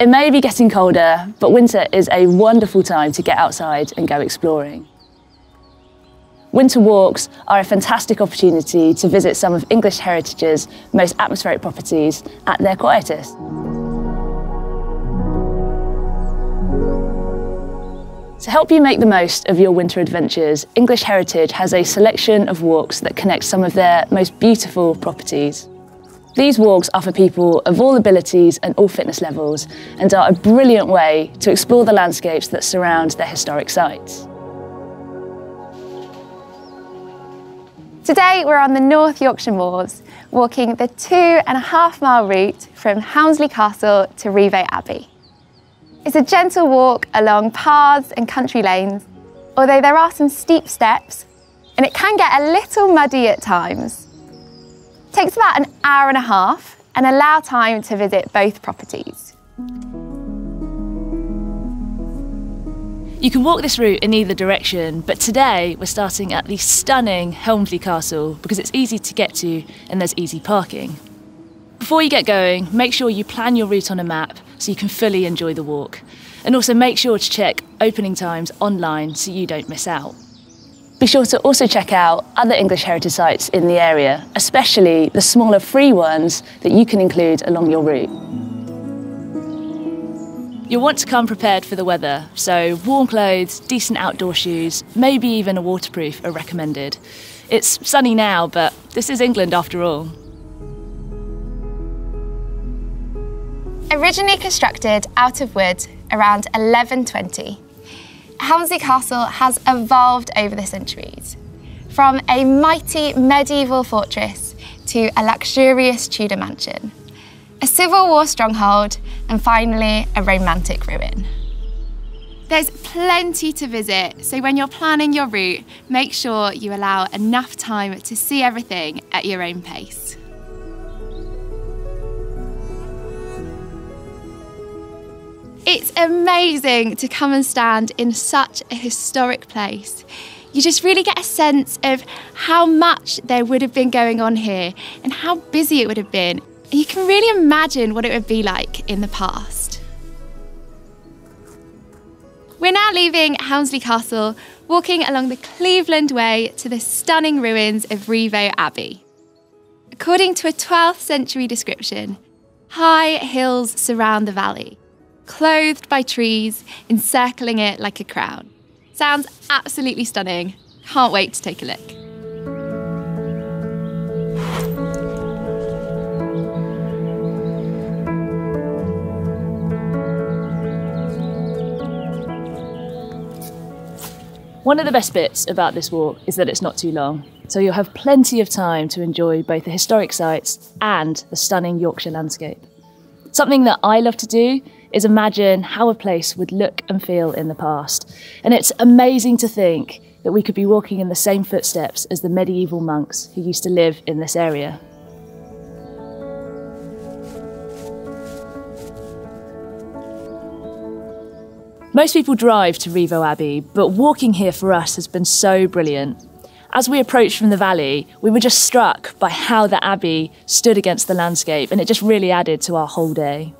It may be getting colder, but winter is a wonderful time to get outside and go exploring. Winter walks are a fantastic opportunity to visit some of English Heritage's most atmospheric properties at their quietest. To help you make the most of your winter adventures, English Heritage has a selection of walks that connect some of their most beautiful properties. These walks are for people of all abilities and all fitness levels and are a brilliant way to explore the landscapes that surround their historic sites. Today we're on the North Yorkshire Moors, walking the two and a half mile route from Helmsley Castle to Rievaulx Abbey. It's a gentle walk along paths and country lanes, although there are some steep steps and it can get a little muddy at times. Takes about an hour and a half and allow time to visit both properties. You can walk this route in either direction, but today we're starting at the stunning Helmsley Castle because it's easy to get to and there's easy parking. Before you get going, make sure you plan your route on a map so you can fully enjoy the walk. And also make sure to check opening times online so you don't miss out. Be sure to also check out other English heritage sites in the area, especially the smaller free ones that you can include along your route. You'll want to come prepared for the weather, so warm clothes, decent outdoor shoes, maybe even a waterproof are recommended. It's sunny now, but this is England after all. Originally constructed out of wood around 1120, Helmsley Castle has evolved over the centuries. From a mighty medieval fortress to a luxurious Tudor mansion a Civil War stronghold, and finally a romantic ruin. There's plenty to visit, so when you're planning your route, make sure you allow enough time to see everything at your own pace. It's amazing to come and stand in such a historic place. You just really get a sense of how much there would have been going on here and how busy it would have been you can really imagine what it would be like in the past. We're now leaving Helmsley Castle, walking along the Cleveland Way to the stunning ruins of Rievaulx Abbey. According to a 12th century description, high hills surround the valley, clothed by trees, encircling it like a crown. Sounds absolutely stunning. Can't wait to take a look. One of the best bits about this walk is that it's not too long, so you'll have plenty of time to enjoy both the historic sites and the stunning Yorkshire landscape. Something that I love to do is imagine how a place would look and feel in the past, and it's amazing to think that we could be walking in the same footsteps as the medieval monks who used to live in this area. Most people drive to Rievaulx Abbey, but walking here for us has been so brilliant. As we approached from the valley, we were just struck by how the Abbey stood against the landscape, and it just really added to our whole day.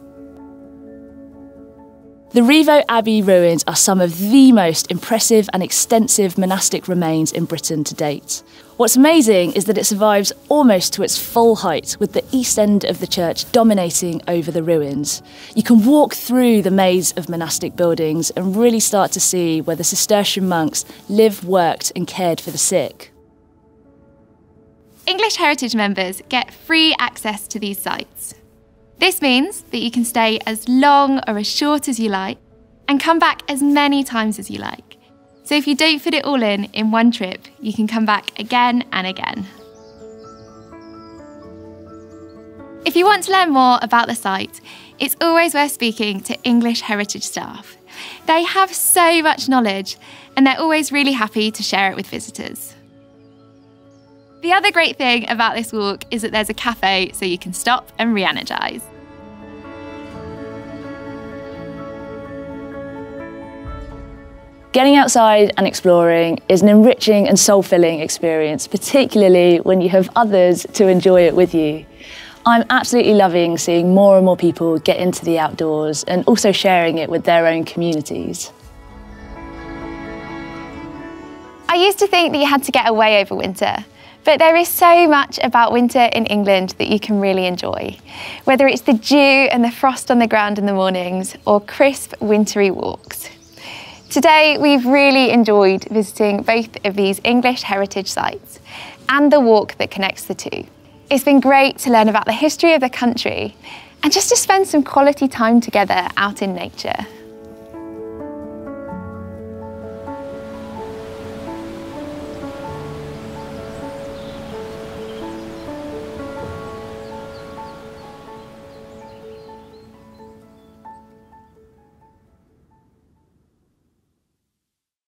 The Rievaulx Abbey ruins are some of the most impressive and extensive monastic remains in Britain to date. What's amazing is that it survives almost to its full height, with the east end of the church dominating over the ruins. You can walk through the maze of monastic buildings and really start to see where the Cistercian monks lived, worked, and cared for the sick. English Heritage members get free access to these sites. This means that you can stay as long or as short as you like and come back as many times as you like. So if you don't fit it all in in one trip, you can come back again and again. If you want to learn more about the site, it's always worth speaking to English Heritage staff. They have so much knowledge and they're always really happy to share it with visitors. The other great thing about this walk is that there's a cafe so you can stop and re energise. Getting outside and exploring is an enriching and soul filling experience, particularly when you have others to enjoy it with you. I'm absolutely loving seeing more and more people get into the outdoors and also sharing it with their own communities. I used to think that you had to get away over winter, but there is so much about winter in England that you can really enjoy. Whether it's the dew and the frost on the ground in the mornings or crisp wintry walks. Today, we've really enjoyed visiting both of these English heritage sites and the walk that connects the two. It's been great to learn about the history of the country and just to spend some quality time together out in nature.